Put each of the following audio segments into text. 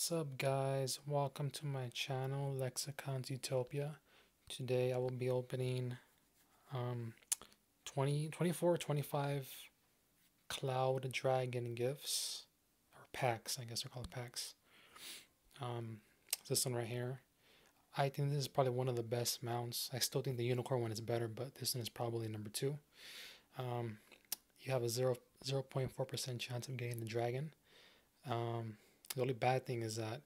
What's up guys? Welcome to my channel Lexicons Utopia. Today I will be opening um 20 24 25 Cloud Dragon gifts or packs, I guess they're called packs. Um this one right here. I think this is probably one of the best mounts. I still think the unicorn one is better, but this one is probably number 2. Um you have a 0 0.4% chance of getting the dragon. Um, the only bad thing is that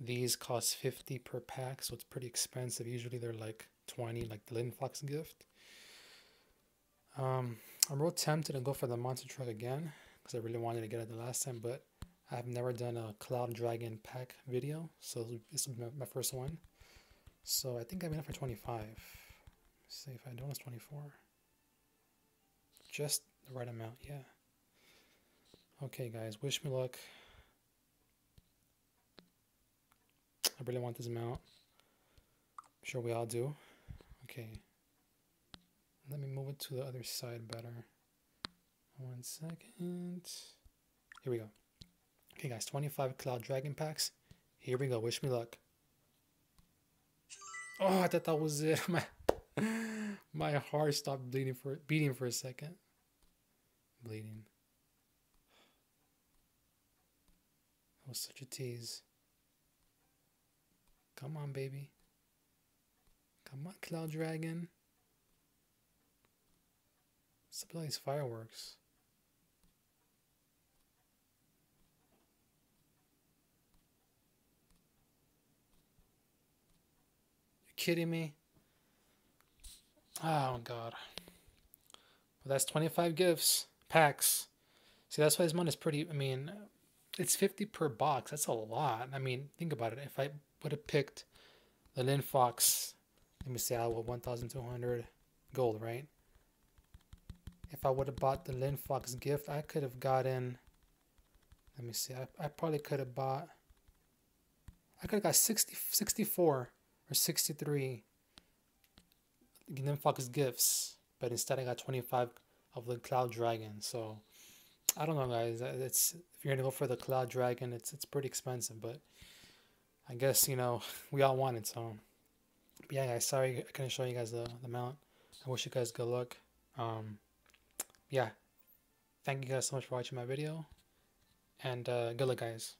these cost 50 per pack, so it's pretty expensive. Usually they're like 20, like the Linfox gift. Um, I'm real tempted to go for the monster truck again because I really wanted to get it the last time, but I've never done a Cloud Dragon pack video, so this be my first one. So I think I'm in for 25. Let's see if I don't, it's 24. Just the right amount, yeah. Okay, guys, wish me luck. I really want this mount. I'm sure we all do. Okay. Let me move it to the other side better. One second. Here we go. Okay, guys, 25 Cloud Dragon packs. Here we go. Wish me luck. Oh, I thought that was it. My my heart stopped bleeding for beating for a second. Bleeding. That was such a tease. Come on, baby. Come on, Cloud Dragon. What's these fireworks? You kidding me? Oh god. Well, that's 25 gifts, packs. See, that's why this month is pretty. I mean, it's 50 per box. That's a lot. I mean, think about it. If I would have picked the Linfox, let me see, I want 1,200 gold, right? If I would have bought the Linfox gift, I could have gotten, let me see, I, I probably could have bought, I could have got 60, 64 or 63 Linfox gifts, but instead I got 25 of the Cloud Dragon. So I don't know, guys. It's if you're gonna go for the Cloud Dragon, it's it's pretty expensive, but I guess you know we all want it. So yeah, guys. Sorry I couldn't show you guys the the mount. I wish you guys good luck. Um, yeah. Thank you guys so much for watching my video, and uh, good luck, guys.